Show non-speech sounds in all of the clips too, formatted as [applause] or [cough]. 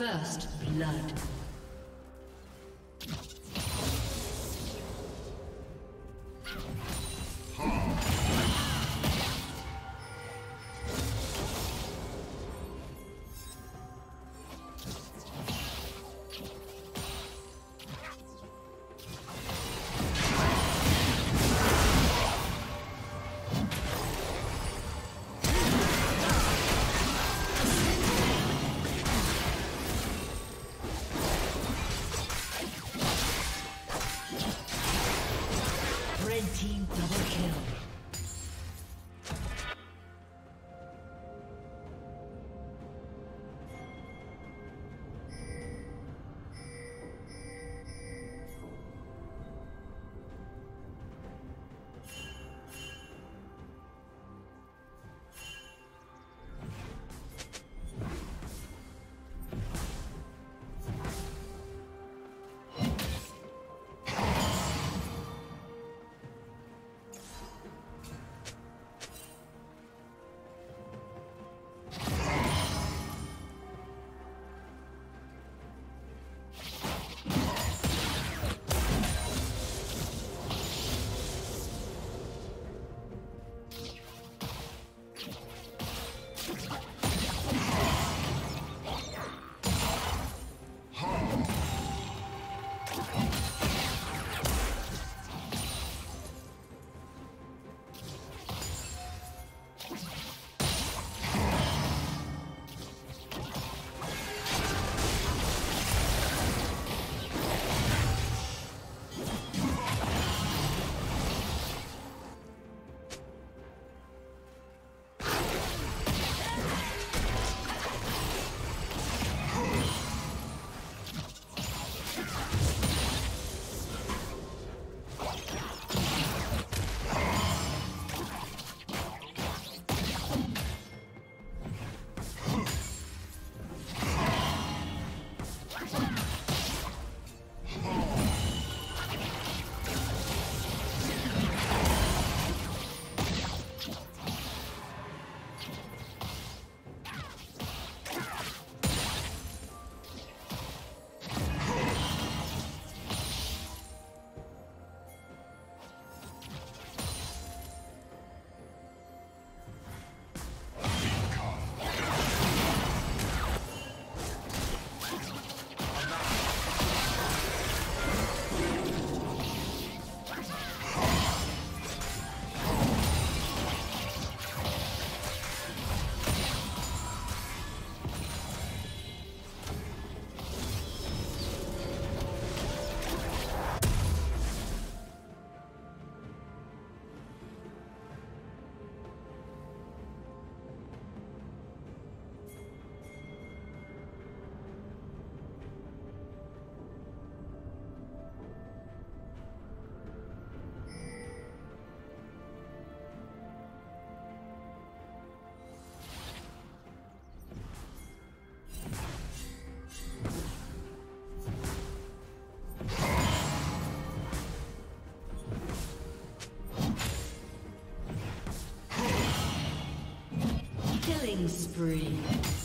First blood. Killing spree.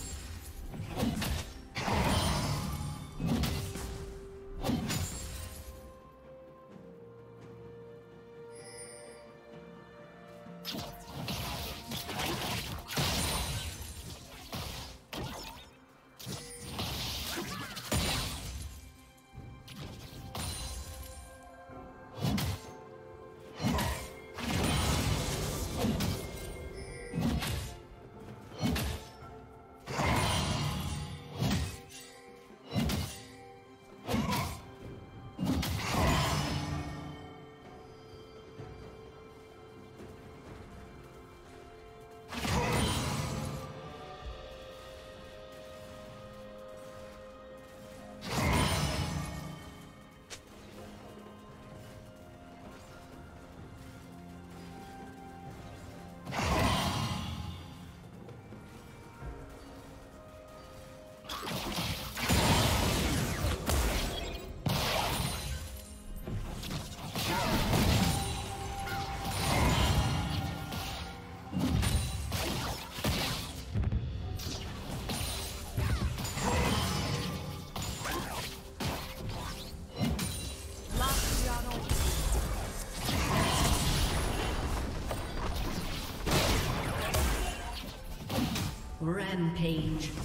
Rampage.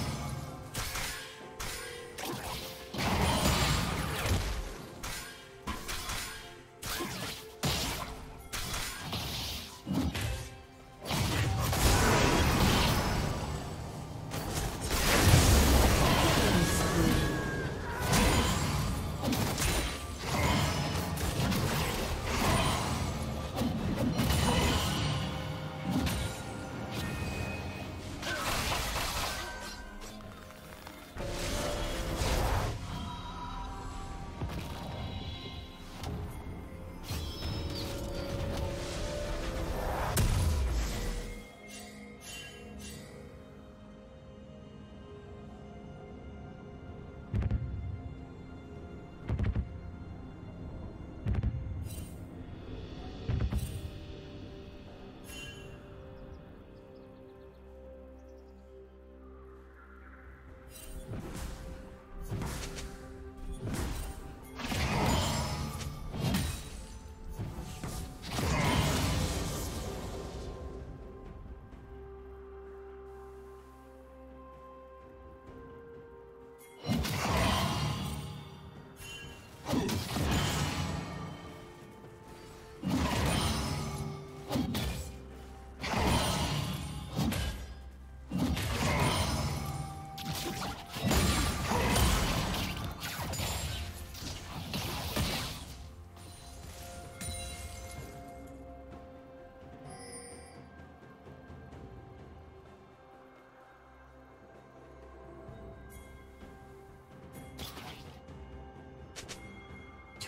Oh. [laughs]